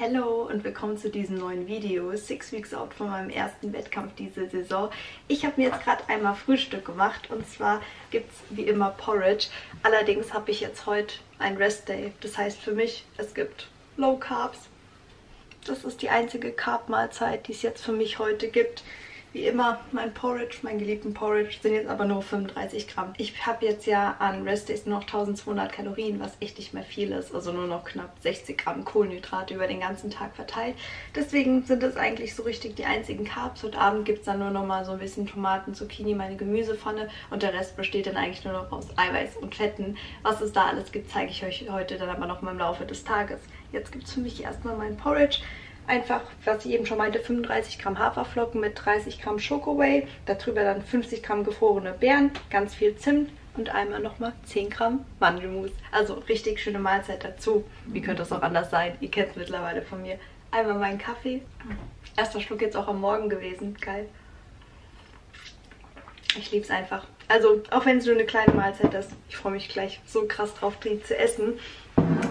Hallo und willkommen zu diesem neuen Video. Six Weeks Out von meinem ersten Wettkampf diese Saison. Ich habe mir jetzt gerade einmal Frühstück gemacht und zwar gibt es wie immer Porridge. Allerdings habe ich jetzt heute ein Rest Day. Das heißt für mich, es gibt Low Carbs. Das ist die einzige Carb-Mahlzeit, die es jetzt für mich heute gibt. Wie immer, mein Porridge, mein geliebten Porridge, sind jetzt aber nur 35 Gramm. Ich habe jetzt ja an Restdays nur noch 1200 Kalorien, was echt nicht mehr viel ist. Also nur noch knapp 60 Gramm Kohlenhydrate über den ganzen Tag verteilt. Deswegen sind das eigentlich so richtig die einzigen Carbs. Heute Abend gibt es dann nur noch mal so ein bisschen Tomaten, Zucchini, meine Gemüsepfanne. Und der Rest besteht dann eigentlich nur noch aus Eiweiß und Fetten. Was es da alles gibt, zeige ich euch heute dann aber noch mal im Laufe des Tages. Jetzt gibt es für mich erstmal mein Porridge. Einfach, was ich eben schon meinte, 35 Gramm Haferflocken mit 30 Gramm Schokoway. Darüber dann 50 Gramm gefrorene Beeren, ganz viel Zimt und einmal nochmal 10 Gramm Mandelmus. Also richtig schöne Mahlzeit dazu. Wie könnte es auch anders sein? Ihr kennt es mittlerweile von mir. Einmal meinen Kaffee. Erster Schluck jetzt auch am Morgen gewesen. Geil. Ich liebe es einfach. Also, auch wenn es nur eine kleine Mahlzeit ist, ich freue mich gleich so krass drauf, die zu essen.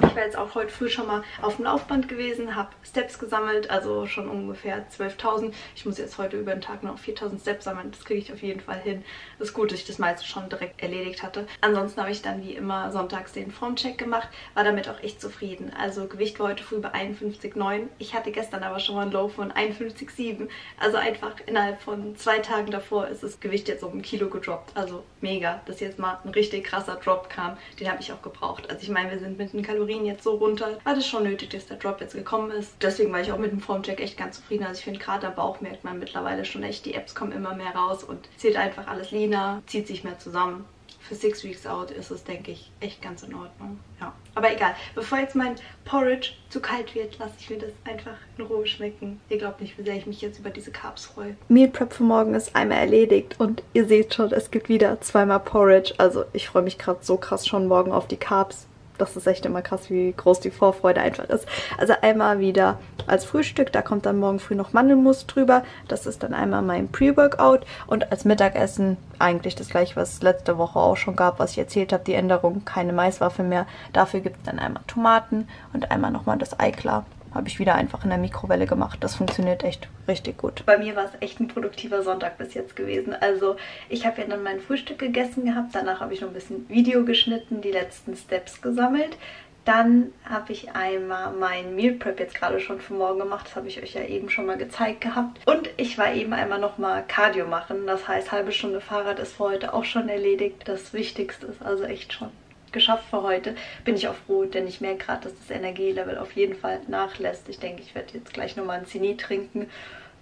Ich war jetzt auch heute früh schon mal auf dem Laufband gewesen, habe Steps gesammelt, also schon ungefähr 12.000. Ich muss jetzt heute über den Tag noch 4.000 Steps sammeln, das kriege ich auf jeden Fall hin. Das ist gut, dass ich das meiste schon direkt erledigt hatte. Ansonsten habe ich dann wie immer sonntags den Formcheck gemacht, war damit auch echt zufrieden. Also Gewicht war heute früh bei 51,9. Ich hatte gestern aber schon mal ein Low von 51,7. Also einfach innerhalb von zwei Tagen davor ist das Gewicht jetzt um ein Kilo gedroppt. Also mega, dass jetzt mal ein richtig krasser Drop kam. Den habe ich auch gebraucht. Also ich meine, wir sind mit den Kalorien jetzt so runter. War das schon nötig, dass der Drop jetzt gekommen ist. Deswegen war ich auch mit dem Formcheck echt ganz zufrieden. Also ich finde gerade am Bauch merkt man mittlerweile schon echt, die Apps kommen immer mehr raus und zählt einfach alles leaner, zieht sich mehr zusammen für Six Weeks Out ist es, denke ich, echt ganz in Ordnung. Ja. Aber egal, bevor jetzt mein Porridge zu kalt wird, lasse ich mir das einfach in Ruhe schmecken. Ihr glaubt nicht, wie sehr ich mich jetzt über diese Carbs freue. Meal Prep für morgen ist einmal erledigt und ihr seht schon, es gibt wieder zweimal Porridge. Also ich freue mich gerade so krass schon morgen auf die Carbs das ist echt immer krass, wie groß die Vorfreude einfach ist. Also einmal wieder als Frühstück, da kommt dann morgen früh noch Mandelmus drüber. Das ist dann einmal mein Pre-Workout. Und als Mittagessen eigentlich das gleiche, was es letzte Woche auch schon gab, was ich erzählt habe, die Änderung, keine Maiswaffe mehr. Dafür gibt es dann einmal Tomaten und einmal nochmal das Eiklar habe ich wieder einfach in der Mikrowelle gemacht. Das funktioniert echt richtig gut. Bei mir war es echt ein produktiver Sonntag bis jetzt gewesen. Also ich habe ja dann mein Frühstück gegessen gehabt. Danach habe ich noch ein bisschen Video geschnitten, die letzten Steps gesammelt. Dann habe ich einmal mein Meal Prep jetzt gerade schon für morgen gemacht. Das habe ich euch ja eben schon mal gezeigt gehabt. Und ich war eben einmal nochmal Cardio machen. Das heißt, halbe Stunde Fahrrad ist für heute auch schon erledigt. Das Wichtigste ist also echt schon geschafft für heute. Bin ich auch froh, denn ich merke gerade, dass das Energielevel auf jeden Fall nachlässt. Ich denke, ich werde jetzt gleich nochmal ein Zenit trinken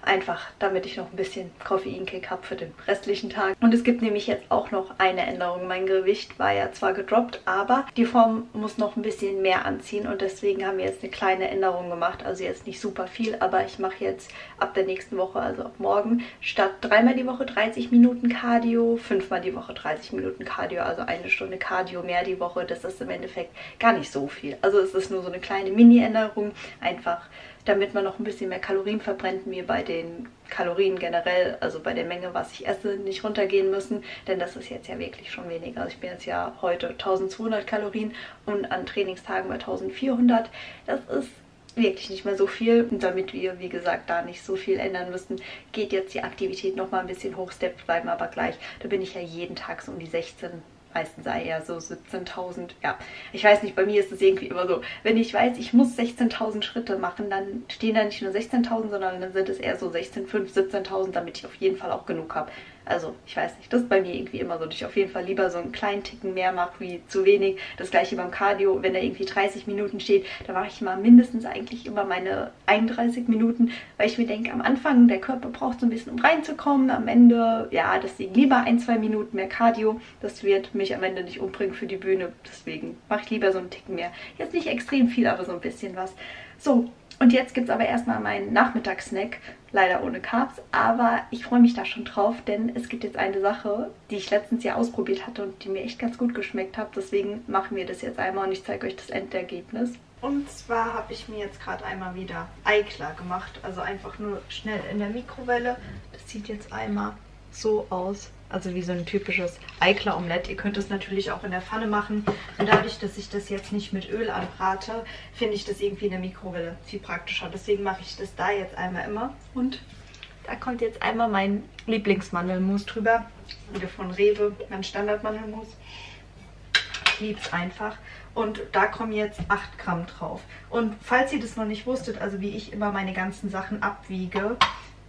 Einfach, damit ich noch ein bisschen Koffeinkick habe für den restlichen Tag. Und es gibt nämlich jetzt auch noch eine Änderung. Mein Gewicht war ja zwar gedroppt, aber die Form muss noch ein bisschen mehr anziehen. Und deswegen haben wir jetzt eine kleine Änderung gemacht. Also jetzt nicht super viel, aber ich mache jetzt ab der nächsten Woche, also ab morgen, statt dreimal die Woche 30 Minuten Cardio, fünfmal die Woche 30 Minuten Cardio. Also eine Stunde Cardio mehr die Woche. Das ist im Endeffekt gar nicht so viel. Also es ist nur so eine kleine Mini-Änderung. Einfach damit man noch ein bisschen mehr Kalorien verbrennt, mir bei den Kalorien generell, also bei der Menge, was ich esse, nicht runtergehen müssen, denn das ist jetzt ja wirklich schon weniger. Also ich bin jetzt ja heute 1200 Kalorien und an Trainingstagen bei 1400. Das ist wirklich nicht mehr so viel. Und damit wir, wie gesagt, da nicht so viel ändern müssen, geht jetzt die Aktivität nochmal ein bisschen hoch. Steps bleiben aber gleich. Da bin ich ja jeden Tag so um die 16 meistens eher so 17.000. Ja, ich weiß nicht, bei mir ist es irgendwie immer so, wenn ich weiß, ich muss 16.000 Schritte machen, dann stehen da nicht nur 16.000, sondern dann sind es eher so 16.500, 17.000, damit ich auf jeden Fall auch genug habe. Also, ich weiß nicht, das ist bei mir irgendwie immer so, dass ich auf jeden Fall lieber so einen kleinen Ticken mehr mache wie zu wenig. Das gleiche beim Cardio, wenn da irgendwie 30 Minuten steht, da mache ich mal mindestens eigentlich immer meine 31 Minuten, weil ich mir denke, am Anfang, der Körper braucht so ein bisschen, um reinzukommen. Am Ende, ja, deswegen lieber ein, zwei Minuten mehr Cardio. Das wird mich am Ende nicht umbringen für die Bühne. Deswegen mache ich lieber so einen Ticken mehr. Jetzt nicht extrem viel, aber so ein bisschen was. So, und jetzt gibt es aber erstmal meinen Nachmittagssnack, leider ohne Carbs, aber ich freue mich da schon drauf, denn es gibt jetzt eine Sache, die ich letztens ja ausprobiert hatte und die mir echt ganz gut geschmeckt hat. Deswegen machen wir das jetzt einmal und ich zeige euch das Endergebnis. Und zwar habe ich mir jetzt gerade einmal wieder Eiklar gemacht, also einfach nur schnell in der Mikrowelle. Das sieht jetzt einmal so aus. Also wie so ein typisches Eikler-Omelett. Ihr könnt es natürlich auch in der Pfanne machen. Und dadurch, dass ich das jetzt nicht mit Öl anbrate, finde ich das irgendwie in der Mikrowelle viel praktischer. Deswegen mache ich das da jetzt einmal immer. Und da kommt jetzt einmal mein Lieblingsmandelmus drüber. Wieder von Rewe, mein Standardmandelmus. Ich liebe es einfach. Und da kommen jetzt 8 Gramm drauf. Und falls ihr das noch nicht wusstet, also wie ich immer meine ganzen Sachen abwiege,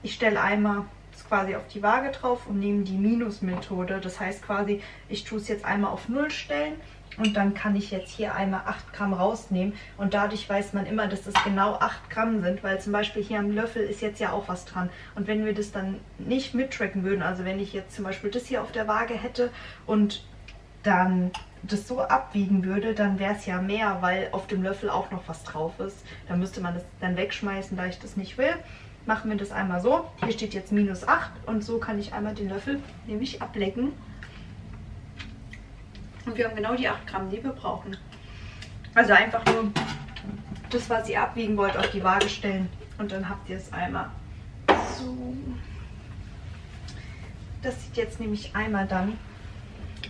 ich stelle einmal quasi auf die Waage drauf und nehme die Minus-Methode. Das heißt quasi, ich tue es jetzt einmal auf 0 stellen und dann kann ich jetzt hier einmal 8 Gramm rausnehmen und dadurch weiß man immer, dass es genau 8 Gramm sind, weil zum Beispiel hier am Löffel ist jetzt ja auch was dran. Und wenn wir das dann nicht mittracken würden, also wenn ich jetzt zum Beispiel das hier auf der Waage hätte und dann das so abwiegen würde, dann wäre es ja mehr, weil auf dem Löffel auch noch was drauf ist. Dann müsste man das dann wegschmeißen, da ich das nicht will. Machen wir das einmal so. Hier steht jetzt minus 8 und so kann ich einmal den Löffel nämlich ablecken. Und wir haben genau die 8 Gramm, die wir brauchen. Also einfach nur das, was ihr abwiegen wollt, auf die Waage stellen. Und dann habt ihr es einmal so. Das sieht jetzt nämlich einmal dann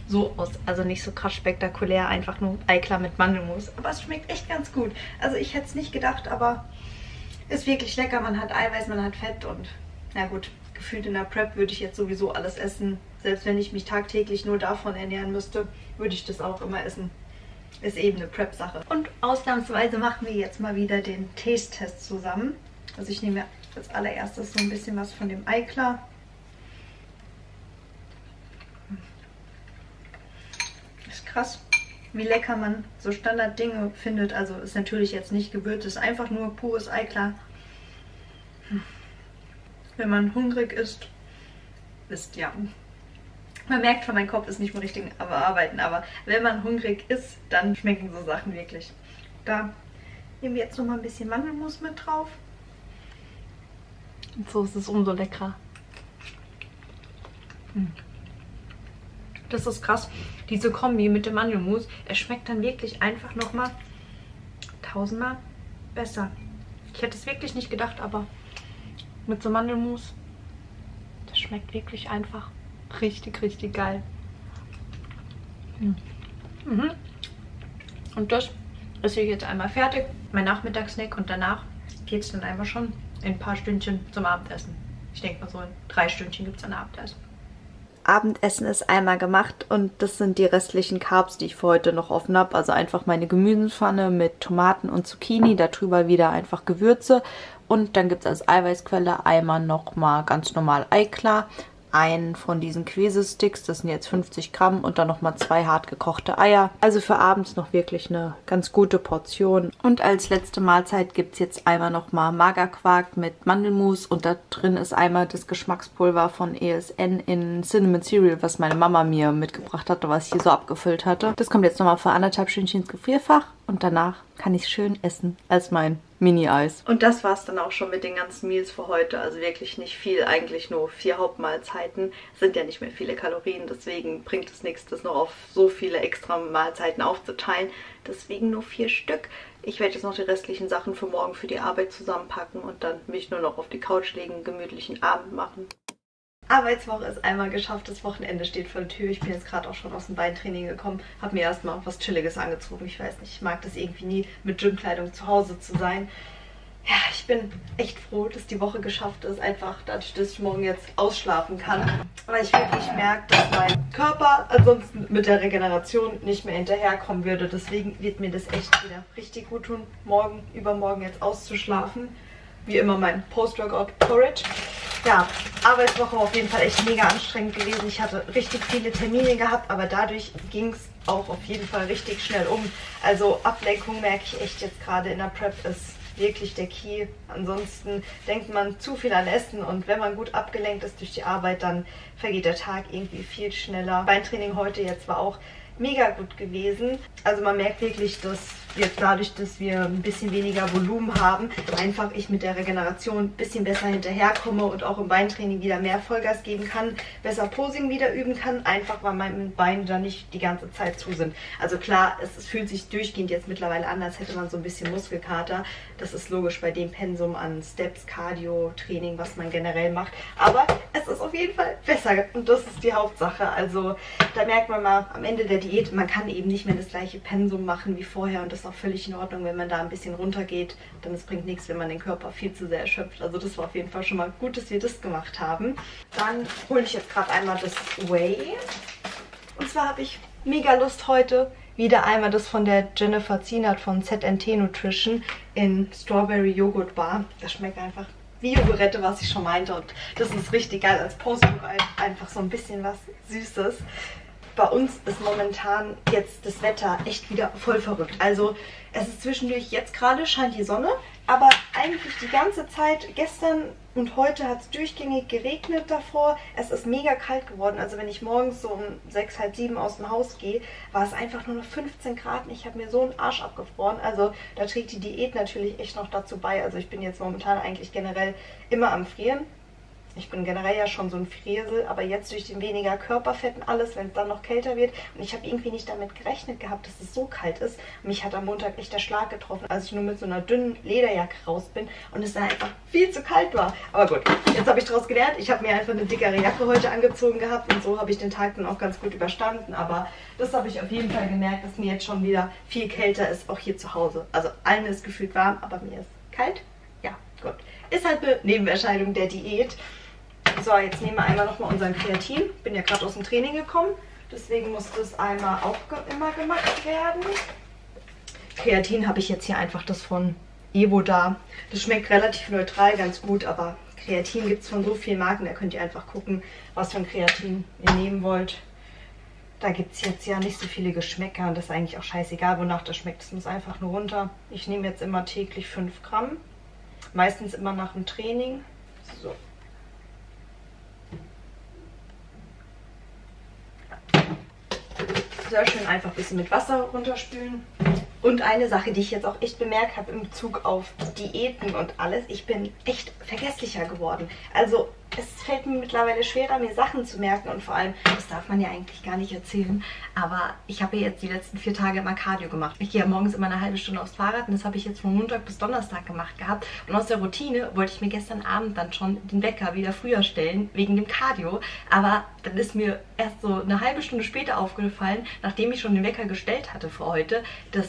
so aus. Also nicht so krass spektakulär, einfach nur Eiklar mit Mandelmus. Aber es schmeckt echt ganz gut. Also ich hätte es nicht gedacht, aber ist wirklich lecker. Man hat Eiweiß, man hat Fett und na gut, gefühlt in der Prep würde ich jetzt sowieso alles essen. Selbst wenn ich mich tagtäglich nur davon ernähren müsste, würde ich das auch immer essen. Ist eben eine Prep-Sache. Und ausnahmsweise machen wir jetzt mal wieder den Taste-Test zusammen. Also ich nehme als allererstes so ein bisschen was von dem Eiklar. krass, wie lecker man so Standarddinge findet. Also ist natürlich jetzt nicht gewürzt, ist einfach nur pures Eiklar. Hm. Wenn man hungrig ist, ist ja. Man merkt schon, mein Kopf ist nicht im richtigen Arbeiten, aber wenn man hungrig ist, dann schmecken so Sachen wirklich. Da nehmen wir jetzt noch mal ein bisschen Mandelmus mit drauf. Und so ist es umso leckerer. Hm. Das ist krass. Diese Kombi mit dem Mandelmus, es schmeckt dann wirklich einfach nochmal tausendmal besser. Ich hätte es wirklich nicht gedacht, aber mit so Mandelmus, das schmeckt wirklich einfach richtig, richtig geil. Hm. Mhm. Und das ist hier jetzt einmal fertig. Mein Nachmittagssnack und danach geht es dann einfach schon in ein paar Stündchen zum Abendessen. Ich denke mal so in drei Stündchen gibt es ein Abendessen. Abendessen ist einmal gemacht und das sind die restlichen Carbs, die ich für heute noch offen habe. Also einfach meine Gemüsepfanne mit Tomaten und Zucchini, darüber wieder einfach Gewürze und dann gibt es als Eiweißquelle einmal nochmal ganz normal Eiklar, einen von diesen Quäsesticks, das sind jetzt 50 Gramm und dann nochmal zwei hart gekochte Eier. Also für abends noch wirklich eine ganz gute Portion. Und als letzte Mahlzeit gibt es jetzt einmal nochmal Magerquark mit Mandelmus und da drin ist einmal das Geschmackspulver von ESN in Cinnamon Cereal, was meine Mama mir mitgebracht hatte, was ich hier so abgefüllt hatte. Das kommt jetzt nochmal für anderthalb Stündchen ins Gefrierfach und danach kann ich schön essen als mein Mini-Eis. Und das war es dann auch schon mit den ganzen Meals für heute. Also wirklich nicht viel, eigentlich nur vier Hauptmahlzeiten. Sind ja nicht mehr viele Kalorien, deswegen bringt es nichts, das noch auf so viele extra Mahlzeiten aufzuteilen. Deswegen nur vier Stück. Ich werde jetzt noch die restlichen Sachen für morgen für die Arbeit zusammenpacken und dann mich nur noch auf die Couch legen, gemütlichen Abend machen. Arbeitswoche ist einmal geschafft, das Wochenende steht vor der Tür. Ich bin jetzt gerade auch schon aus dem Beintraining gekommen, habe mir erstmal was Chilliges angezogen. Ich weiß nicht, ich mag das irgendwie nie, mit Gymkleidung zu Hause zu sein. Ja, ich bin echt froh, dass die Woche geschafft ist, einfach dadurch, dass ich morgen jetzt ausschlafen kann. Weil ich wirklich merke, dass mein Körper ansonsten mit der Regeneration nicht mehr hinterherkommen würde. Deswegen wird mir das echt wieder richtig gut tun, morgen, übermorgen jetzt auszuschlafen. Wie immer mein Post-Workout Porridge ja, Arbeitswoche auf jeden Fall echt mega anstrengend gewesen. Ich hatte richtig viele Termine gehabt, aber dadurch ging es auch auf jeden Fall richtig schnell um. Also Ablenkung merke ich echt jetzt gerade in der Prep ist wirklich der Key. Ansonsten denkt man zu viel an Essen und wenn man gut abgelenkt ist durch die Arbeit, dann vergeht der Tag irgendwie viel schneller. Beintraining heute jetzt war auch mega gut gewesen. Also man merkt wirklich, dass jetzt dadurch, dass wir ein bisschen weniger Volumen haben, einfach ich mit der Regeneration ein bisschen besser hinterherkomme und auch im Beintraining wieder mehr Vollgas geben kann, besser Posing wieder üben kann, einfach weil meine Beine dann nicht die ganze Zeit zu sind. Also klar, es, es fühlt sich durchgehend jetzt mittlerweile an, als hätte man so ein bisschen Muskelkater. Das ist logisch bei dem Pensum an Steps, Cardio, Training, was man generell macht. Aber es ist auf jeden Fall besser und das ist die Hauptsache. Also da merkt man mal am Ende der Diät, man kann eben nicht mehr das gleiche Pensum machen wie vorher und das auch völlig in Ordnung, wenn man da ein bisschen runtergeht. Denn es bringt nichts, wenn man den Körper viel zu sehr erschöpft. Also das war auf jeden Fall schon mal gut, dass wir das gemacht haben. Dann hole ich jetzt gerade einmal das Whey. Und zwar habe ich mega Lust heute wieder einmal das von der Jennifer Zienert von ZNT Nutrition in Strawberry Joghurt Bar. Das schmeckt einfach wie Joghurette, was ich schon meinte. Und das ist richtig geil als Postbuch. Einfach so ein bisschen was Süßes bei uns ist momentan jetzt das Wetter echt wieder voll verrückt. Also es ist zwischendurch, jetzt gerade scheint die Sonne, aber eigentlich die ganze Zeit, gestern und heute hat es durchgängig geregnet davor. Es ist mega kalt geworden. Also wenn ich morgens so um 6, halb 7 aus dem Haus gehe, war es einfach nur noch 15 Grad und ich habe mir so einen Arsch abgefroren. Also da trägt die Diät natürlich echt noch dazu bei. Also ich bin jetzt momentan eigentlich generell immer am Frieren. Ich bin generell ja schon so ein Fräsel, aber jetzt durch den weniger Körperfett und alles, wenn es dann noch kälter wird. Und ich habe irgendwie nicht damit gerechnet gehabt, dass es so kalt ist. Mich hat am Montag echt der Schlag getroffen, als ich nur mit so einer dünnen Lederjacke raus bin und es dann einfach viel zu kalt war. Aber gut, jetzt habe ich daraus gelernt. Ich habe mir einfach eine dickere Jacke heute angezogen gehabt und so habe ich den Tag dann auch ganz gut überstanden. Aber das habe ich auf jeden Fall gemerkt, dass mir jetzt schon wieder viel kälter ist, auch hier zu Hause. Also allen ist gefühlt warm, aber mir ist kalt. Ja, gut. Ist halt eine Nebenerscheinung der Diät. So, jetzt nehmen wir einmal nochmal unseren Kreatin. Bin ja gerade aus dem Training gekommen, deswegen muss das einmal auch immer gemacht werden. Kreatin habe ich jetzt hier einfach das von Evo da. Das schmeckt relativ neutral, ganz gut, aber Kreatin gibt es von so vielen Marken, da könnt ihr einfach gucken, was für ein Kreatin ihr nehmen wollt. Da gibt es jetzt ja nicht so viele Geschmäcker und das ist eigentlich auch scheißegal, wonach das schmeckt. Es muss einfach nur runter. Ich nehme jetzt immer täglich 5 Gramm, meistens immer nach dem Training. So. Sehr schön einfach ein bisschen mit Wasser runterspülen. Und eine Sache, die ich jetzt auch echt bemerkt habe in Bezug auf Diäten und alles, ich bin echt vergesslicher geworden. Also es fällt mir mittlerweile schwerer, mir Sachen zu merken und vor allem, das darf man ja eigentlich gar nicht erzählen, aber ich habe ja jetzt die letzten vier Tage immer Cardio gemacht. Ich gehe ja morgens immer eine halbe Stunde aufs Fahrrad und das habe ich jetzt von Montag bis Donnerstag gemacht gehabt. Und aus der Routine wollte ich mir gestern Abend dann schon den Wecker wieder früher stellen, wegen dem Cardio. Aber dann ist mir erst so eine halbe Stunde später aufgefallen, nachdem ich schon den Wecker gestellt hatte für heute, dass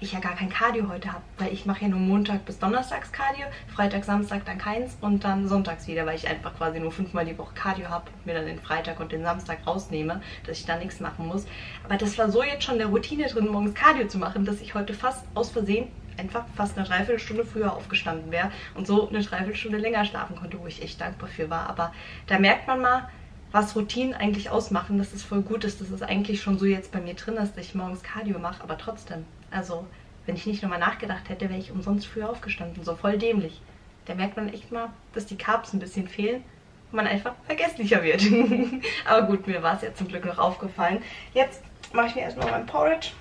ich ja gar kein Cardio heute habe, weil ich mache ja nur Montag bis Donnerstags Cardio, Freitag, Samstag dann keins und dann sonntags wieder, weil ich einfach quasi nur fünfmal die Woche Cardio habe und mir dann den Freitag und den Samstag rausnehme, dass ich da nichts machen muss. Aber das war so jetzt schon der Routine drin, morgens Cardio zu machen, dass ich heute fast aus Versehen einfach fast eine Dreiviertelstunde früher aufgestanden wäre und so eine Dreiviertelstunde länger schlafen konnte, wo ich echt dankbar für war. Aber da merkt man mal, was Routinen eigentlich ausmachen, dass es voll gut ist, dass es eigentlich schon so jetzt bei mir drin ist, dass ich morgens Cardio mache, aber trotzdem. Also, wenn ich nicht nochmal nachgedacht hätte, wäre ich umsonst früher aufgestanden. So voll dämlich. Da merkt man echt mal, dass die Carbs ein bisschen fehlen und man einfach vergesslicher wird. aber gut, mir war es ja zum Glück noch aufgefallen. Jetzt mache ich mir erstmal mein Porridge.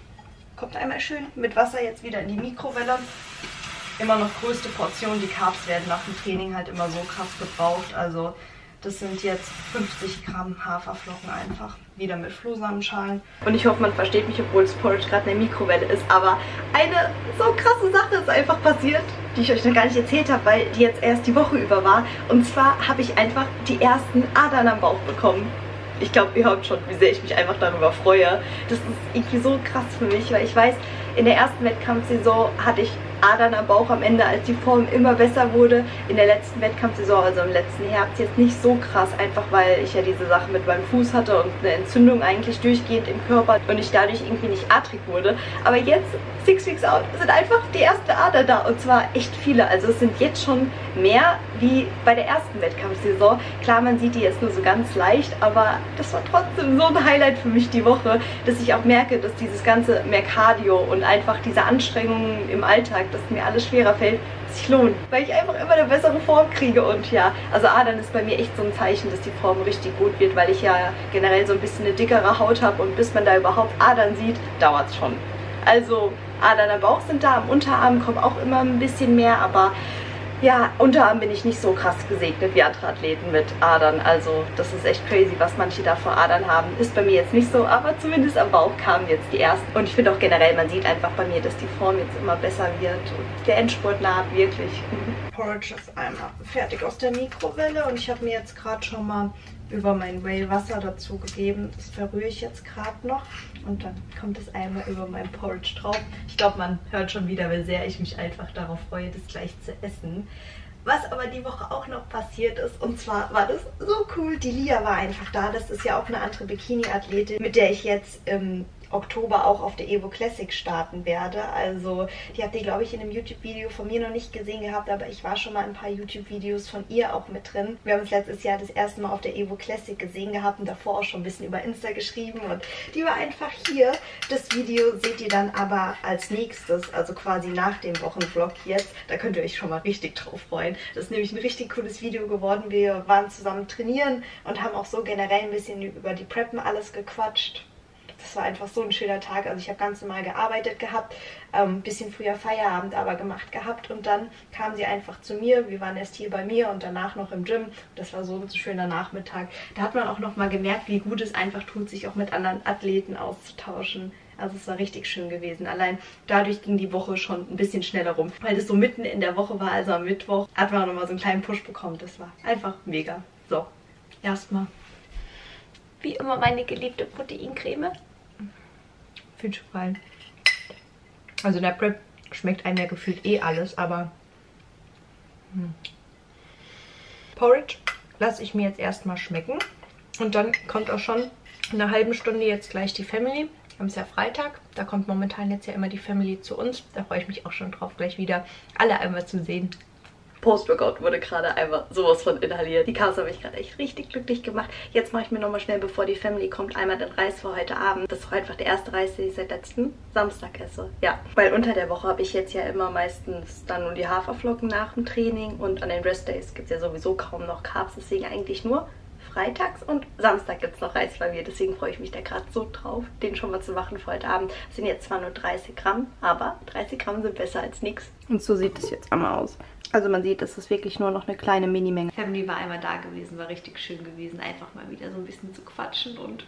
Kommt einmal schön mit Wasser jetzt wieder in die Mikrowelle. Immer noch größte Portion. Die Carbs werden nach dem Training halt immer so krass gebraucht. Also das sind jetzt 50 Gramm Haferflocken einfach. Wieder mit Flohsamenschalen. Und ich hoffe, man versteht mich, obwohl das Porridge gerade in der Mikrowelle ist. Aber eine so krasse Sache ist einfach passiert, die ich euch noch gar nicht erzählt habe, weil die jetzt erst die Woche über war. Und zwar habe ich einfach die ersten Adern am Bauch bekommen. Ich glaube, ihr hört schon, wie sehr ich mich einfach darüber freue. Das ist irgendwie so krass für mich, weil ich weiß, in der ersten Wettkampfsaison hatte ich Adern am Bauch am Ende, als die Form immer besser wurde. In der letzten Wettkampfsaison, also im letzten Herbst, jetzt nicht so krass, einfach weil ich ja diese Sache mit meinem Fuß hatte und eine Entzündung eigentlich durchgehend im Körper und ich dadurch irgendwie nicht adrig wurde. Aber jetzt, six weeks out, sind einfach die erste Ader da und zwar echt viele. Also es sind jetzt schon mehr wie bei der ersten Wettkampfsaison. Klar, man sieht die jetzt nur so ganz leicht, aber das war trotzdem so ein Highlight für mich die Woche, dass ich auch merke, dass dieses ganze mehr Cardio und einfach diese Anstrengungen im Alltag, dass mir alles schwerer fällt, sich lohnt. Weil ich einfach immer eine bessere Form kriege und ja, also Adern ist bei mir echt so ein Zeichen, dass die Form richtig gut wird, weil ich ja generell so ein bisschen eine dickere Haut habe und bis man da überhaupt Adern sieht, dauert es schon. Also Adern am Bauch sind da, am Unterarm kommt auch immer ein bisschen mehr, aber ja, Unterarm bin ich nicht so krass gesegnet wie andere Athleten mit Adern. Also das ist echt crazy, was manche da vor Adern haben. Ist bei mir jetzt nicht so, aber zumindest am Bauch kamen jetzt die ersten. Und ich finde auch generell, man sieht einfach bei mir, dass die Form jetzt immer besser wird. Und der Endspurt naht wirklich. Porridge ist einmal fertig aus der Mikrowelle und ich habe mir jetzt gerade schon mal über mein Whey Wasser dazu gegeben. Das verrühre ich jetzt gerade noch und dann kommt es einmal über mein Porridge drauf. Ich glaube, man hört schon wieder, wie sehr ich mich einfach darauf freue, das gleich zu essen. Was aber die Woche auch noch passiert ist, und zwar war das so cool, die Lia war einfach da. Das ist ja auch eine andere Bikini-Athletin, mit der ich jetzt ähm, Oktober auch auf der Evo Classic starten werde. Also die habt ihr, glaube ich, in einem YouTube-Video von mir noch nicht gesehen gehabt, aber ich war schon mal in ein paar YouTube-Videos von ihr auch mit drin. Wir haben uns letztes Jahr das erste Mal auf der Evo Classic gesehen gehabt und davor auch schon ein bisschen über Insta geschrieben und die war einfach hier. Das Video seht ihr dann aber als nächstes, also quasi nach dem Wochenvlog jetzt. Da könnt ihr euch schon mal richtig drauf freuen. Das ist nämlich ein richtig cooles Video geworden. Wir waren zusammen trainieren und haben auch so generell ein bisschen über die Preppen alles gequatscht das war einfach so ein schöner Tag. Also ich habe ganz normal gearbeitet gehabt, ein ähm, bisschen früher Feierabend aber gemacht gehabt und dann kam sie einfach zu mir. Wir waren erst hier bei mir und danach noch im Gym. Das war so ein schöner Nachmittag. Da hat man auch noch mal gemerkt, wie gut es einfach tut, sich auch mit anderen Athleten auszutauschen. Also es war richtig schön gewesen. Allein dadurch ging die Woche schon ein bisschen schneller rum. Weil es so mitten in der Woche war, also am Mittwoch, hat man nochmal so einen kleinen Push bekommen. Das war einfach mega. So, erstmal. Wie immer meine geliebte Proteincreme viel zu fein. Also in der Prep schmeckt einem ja gefühlt eh alles, aber... Hm. Porridge lasse ich mir jetzt erstmal schmecken. Und dann kommt auch schon in einer halben Stunde jetzt gleich die Family. Wir haben es ja Freitag. Da kommt momentan jetzt ja immer die Family zu uns. Da freue ich mich auch schon drauf, gleich wieder alle einmal zu sehen. Post-Workout wurde gerade einfach sowas von inhaliert. Die Chaos habe ich gerade echt richtig glücklich gemacht. Jetzt mache ich mir nochmal schnell, bevor die Family kommt, einmal den Reis für heute Abend. Das ist auch einfach der erste Reis, den ich seit letzten Samstag esse. Ja, weil unter der Woche habe ich jetzt ja immer meistens dann nur die Haferflocken nach dem Training und an den Restdays gibt es ja sowieso kaum noch Carbs. Deswegen eigentlich nur freitags und Samstag gibt es noch Reis bei mir. Deswegen freue ich mich da gerade so drauf, den schon mal zu machen für heute Abend. Das sind jetzt zwar nur 30 Gramm, aber 30 Gramm sind besser als nichts. Und so sieht es jetzt einmal aus. Also man sieht, es ist wirklich nur noch eine kleine Minimenge. Family war einmal da gewesen, war richtig schön gewesen, einfach mal wieder so ein bisschen zu quatschen. Und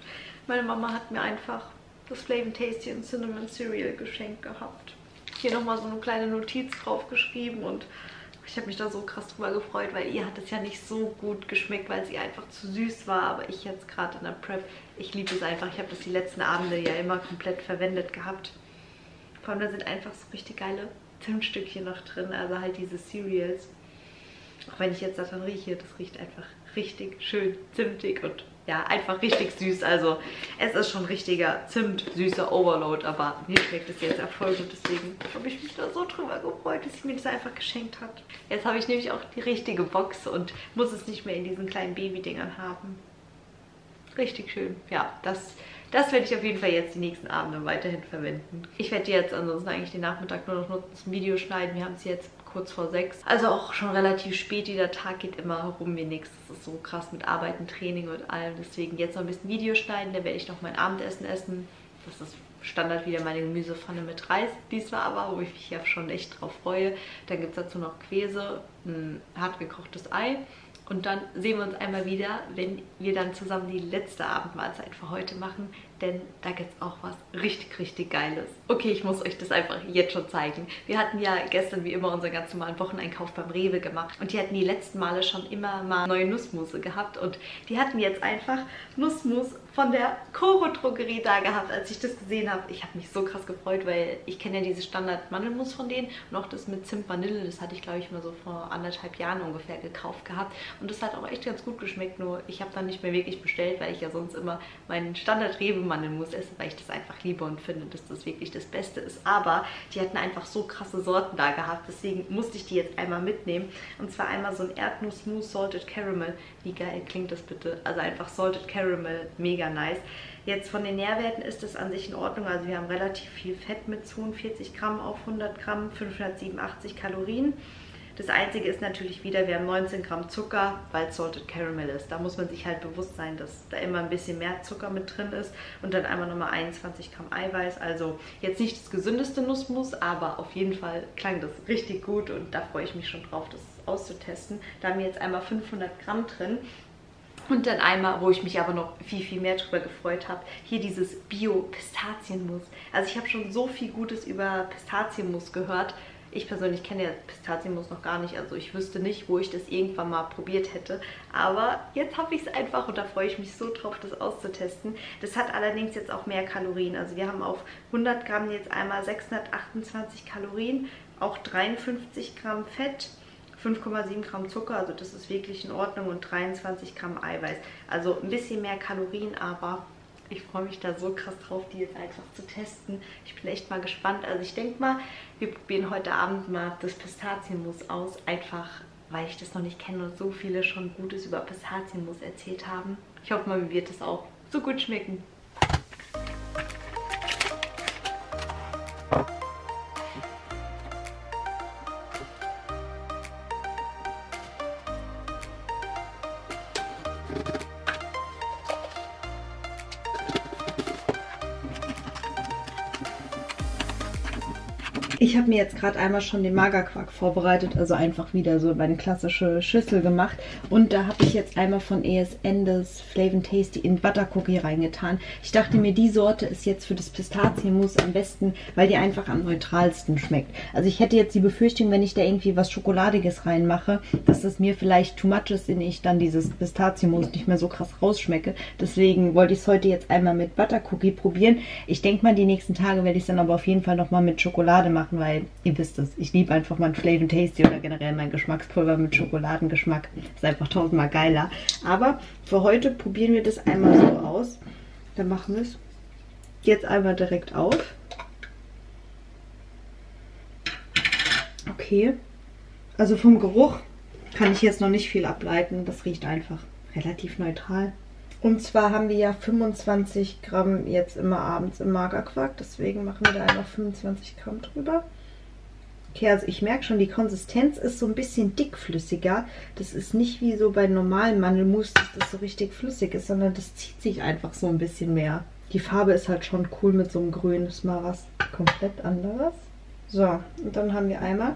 meine Mama hat mir einfach das Flavor Tasty und Cinnamon Cereal geschenkt gehabt. Hier nochmal so eine kleine Notiz drauf geschrieben und ich habe mich da so krass drüber gefreut, weil ihr hat es ja nicht so gut geschmeckt, weil sie einfach zu süß war. Aber ich jetzt gerade in der Prep, ich liebe es einfach. Ich habe das die letzten Abende ja immer komplett verwendet gehabt. Vor allem da sind einfach so richtig geile Zimtstückchen noch drin, also halt diese Cereals. Auch wenn ich jetzt davon rieche, das riecht einfach richtig schön zimtig und ja, einfach richtig süß. Also es ist schon richtiger Zimt-süßer Overload, aber mir schmeckt es jetzt Erfolg und deswegen habe ich mich da so drüber gefreut, dass sie mir das einfach geschenkt hat. Jetzt habe ich nämlich auch die richtige Box und muss es nicht mehr in diesen kleinen Babydingern haben. Richtig schön. Ja, das das werde ich auf jeden Fall jetzt die nächsten Abende weiterhin verwenden. Ich werde jetzt ansonsten eigentlich den Nachmittag nur noch nutzen zum Video schneiden. Wir haben es jetzt kurz vor sechs. Also auch schon relativ spät. Dieser Tag geht immer herum wie nichts. Das ist so krass mit Arbeiten, Training und allem. Deswegen jetzt noch ein bisschen Video schneiden. Dann werde ich noch mein Abendessen essen. Das ist Standard wieder meine Gemüsepfanne mit Reis. Diesmal aber, wo ich mich ja schon echt drauf freue. Dann gibt es dazu noch Quäse, ein hart gekochtes Ei und dann sehen wir uns einmal wieder, wenn wir dann zusammen die letzte Abendmahlzeit für heute machen. Denn da gibt es auch was richtig, richtig Geiles. Okay, ich muss euch das einfach jetzt schon zeigen. Wir hatten ja gestern wie immer unseren ganz normalen Wocheneinkauf beim Rewe gemacht. Und die hatten die letzten Male schon immer mal neue Nussmusse gehabt. Und die hatten jetzt einfach Nussmus von der Koro Drogerie da gehabt, als ich das gesehen habe. Ich habe mich so krass gefreut, weil ich kenne ja diese Standard Mandelmus von denen. Und auch das mit Zimt Vanille, das hatte ich glaube ich mal so vor anderthalb Jahren ungefähr gekauft gehabt. Und das hat auch echt ganz gut geschmeckt, nur ich habe dann nicht mehr wirklich bestellt, weil ich ja sonst immer meinen Standard Rewe Mandelmus esse, weil ich das einfach liebe und finde, dass das wirklich das Beste ist. Aber die hatten einfach so krasse Sorten da gehabt, deswegen musste ich die jetzt einmal mitnehmen. Und zwar einmal so ein Erdnuss-Smooth Salted Caramel. Wie geil klingt das bitte? Also einfach Salted Caramel, mega mega nice. Jetzt von den Nährwerten ist es an sich in Ordnung. Also wir haben relativ viel Fett mit 42 Gramm auf 100 Gramm, 587 Kalorien. Das Einzige ist natürlich wieder, wir haben 19 Gramm Zucker, weil es Salted Caramel ist. Da muss man sich halt bewusst sein, dass da immer ein bisschen mehr Zucker mit drin ist. Und dann einmal nochmal 21 Gramm Eiweiß. Also jetzt nicht das gesündeste Nussmus, aber auf jeden Fall klang das richtig gut. Und da freue ich mich schon drauf, das auszutesten. Da haben wir jetzt einmal 500 Gramm drin. Und dann einmal, wo ich mich aber noch viel, viel mehr drüber gefreut habe, hier dieses Bio-Pistazienmus. Also ich habe schon so viel Gutes über Pistazienmus gehört. Ich persönlich kenne ja Pistazienmus noch gar nicht, also ich wüsste nicht, wo ich das irgendwann mal probiert hätte. Aber jetzt habe ich es einfach und da freue ich mich so drauf, das auszutesten. Das hat allerdings jetzt auch mehr Kalorien. Also wir haben auf 100 Gramm jetzt einmal 628 Kalorien, auch 53 Gramm Fett. 5,7 Gramm Zucker, also das ist wirklich in Ordnung und 23 Gramm Eiweiß. Also ein bisschen mehr Kalorien, aber ich freue mich da so krass drauf, die jetzt einfach zu testen. Ich bin echt mal gespannt. Also ich denke mal, wir probieren heute Abend mal das Pistazienmus aus, einfach weil ich das noch nicht kenne und so viele schon Gutes über Pistazienmus erzählt haben. Ich hoffe mal, mir wird es auch so gut schmecken. Ich habe mir jetzt gerade einmal schon den Magerquark vorbereitet, also einfach wieder so meine klassische Schüssel gemacht. Und da habe ich jetzt einmal von ESN das Flavin Tasty in Butter Cookie reingetan. Ich dachte mir, die Sorte ist jetzt für das Pistazienmus am besten, weil die einfach am neutralsten schmeckt. Also ich hätte jetzt die Befürchtung, wenn ich da irgendwie was Schokoladiges reinmache, dass das mir vielleicht too much ist, und ich dann dieses Pistazienmus nicht mehr so krass rausschmecke. Deswegen wollte ich es heute jetzt einmal mit Butter Cookie probieren. Ich denke mal, die nächsten Tage werde ich es dann aber auf jeden Fall nochmal mit Schokolade machen machen, weil ihr wisst es, ich liebe einfach mein Flavor Tasty oder generell mein Geschmackspulver mit Schokoladengeschmack. Ist einfach tausendmal geiler. Aber für heute probieren wir das einmal so aus. Dann machen wir es jetzt einmal direkt auf. Okay. Also vom Geruch kann ich jetzt noch nicht viel ableiten. Das riecht einfach relativ neutral. Und zwar haben wir ja 25 Gramm jetzt immer abends im Magerquark. Deswegen machen wir da einfach 25 Gramm drüber. Okay, also ich merke schon, die Konsistenz ist so ein bisschen dickflüssiger. Das ist nicht wie so bei normalen Mandelmus, dass das so richtig flüssig ist, sondern das zieht sich einfach so ein bisschen mehr. Die Farbe ist halt schon cool mit so einem Grün. Das ist mal was komplett anderes. So, und dann haben wir einmal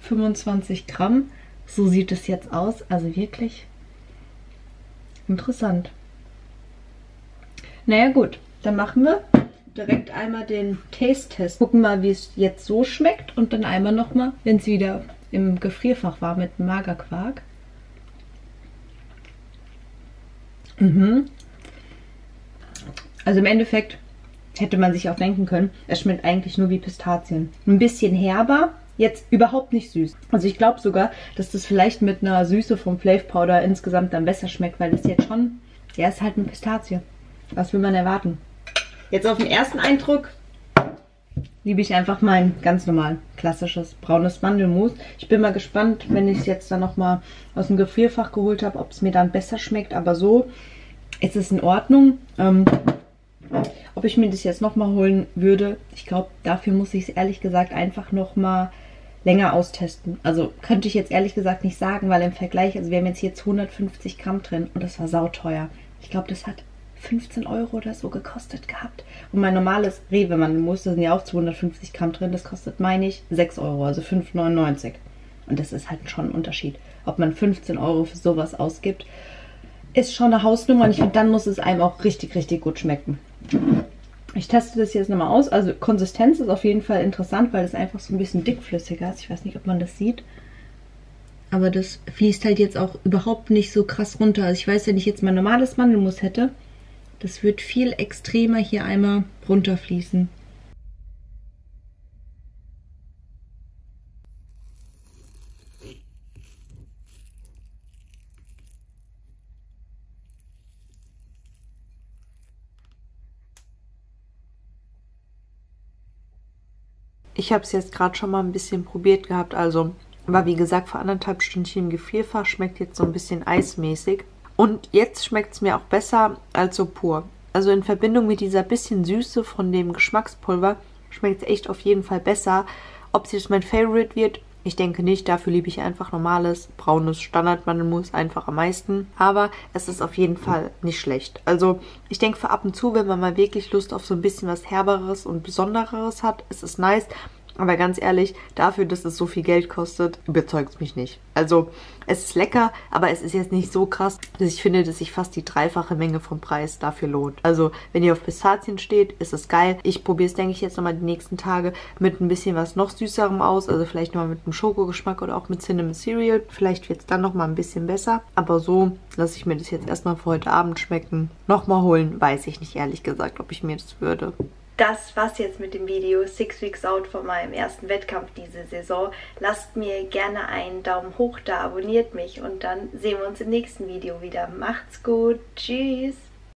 25 Gramm. So sieht es jetzt aus. Also wirklich Interessant. Naja gut, dann machen wir direkt einmal den Taste-Test. Gucken mal, wie es jetzt so schmeckt und dann einmal nochmal, wenn es wieder im Gefrierfach war mit Magerquark. Mhm. Also im Endeffekt hätte man sich auch denken können, es schmeckt eigentlich nur wie Pistazien. Ein bisschen herber, jetzt überhaupt nicht süß. Also ich glaube sogar, dass das vielleicht mit einer Süße vom Flav Powder insgesamt dann besser schmeckt, weil das jetzt schon, der ist halt eine Pistazie. Was will man erwarten? Jetzt auf den ersten Eindruck liebe ich einfach mein ganz normal klassisches braunes Mandelmus. Ich bin mal gespannt, wenn ich es jetzt dann nochmal aus dem Gefrierfach geholt habe, ob es mir dann besser schmeckt. Aber so ist es in Ordnung. Ähm, ob ich mir das jetzt nochmal holen würde, ich glaube, dafür muss ich es ehrlich gesagt einfach nochmal länger austesten. Also könnte ich jetzt ehrlich gesagt nicht sagen, weil im Vergleich, also wir haben jetzt hier 250 Gramm drin und das war sauteuer. Ich glaube, das hat 15 Euro oder so gekostet gehabt. Und mein normales Rewe, man muss, da sind ja auch 250 Gramm drin, das kostet, meine ich, 6 Euro, also 5,99. Und das ist halt schon ein Unterschied. Ob man 15 Euro für sowas ausgibt, ist schon eine Hausnummer und ich finde, dann muss es einem auch richtig, richtig gut schmecken. Ich teste das jetzt nochmal aus. Also Konsistenz ist auf jeden Fall interessant, weil es einfach so ein bisschen dickflüssiger ist. Ich weiß nicht, ob man das sieht. Aber das fließt halt jetzt auch überhaupt nicht so krass runter. Also ich weiß, wenn ich jetzt mein normales Mandelmus hätte, das wird viel extremer hier einmal runterfließen. Ich habe es jetzt gerade schon mal ein bisschen probiert gehabt. Also war wie gesagt vor anderthalb Stündchen im Gefrierfach. Schmeckt jetzt so ein bisschen eismäßig. Und jetzt schmeckt es mir auch besser als so pur. Also in Verbindung mit dieser bisschen Süße von dem Geschmackspulver schmeckt es echt auf jeden Fall besser. Ob es jetzt mein Favorite wird, Ich denke nicht, dafür liebe ich einfach normales, braunes Standardmandelmus einfach am meisten. Aber es ist auf jeden Fall nicht schlecht. Also ich denke für ab und zu, wenn man mal wirklich Lust auf so ein bisschen was Herberes und Besondereres hat, ist es nice. Aber ganz ehrlich, dafür, dass es so viel Geld kostet, überzeugt es mich nicht. Also, es ist lecker, aber es ist jetzt nicht so krass, dass ich finde, dass sich fast die dreifache Menge vom Preis dafür lohnt. Also, wenn ihr auf Pistazien steht, ist es geil. Ich probiere es, denke ich, jetzt nochmal die nächsten Tage mit ein bisschen was noch süßerem aus. Also, vielleicht nochmal mit einem Schokogeschmack oder auch mit Cinnamon Cereal. Vielleicht wird es dann nochmal ein bisschen besser. Aber so lasse ich mir das jetzt erstmal für heute Abend schmecken. Nochmal holen, weiß ich nicht ehrlich gesagt, ob ich mir das würde das war's jetzt mit dem Video Six Weeks Out von meinem ersten Wettkampf diese Saison. Lasst mir gerne einen Daumen hoch da, abonniert mich und dann sehen wir uns im nächsten Video wieder. Macht's gut, tschüss!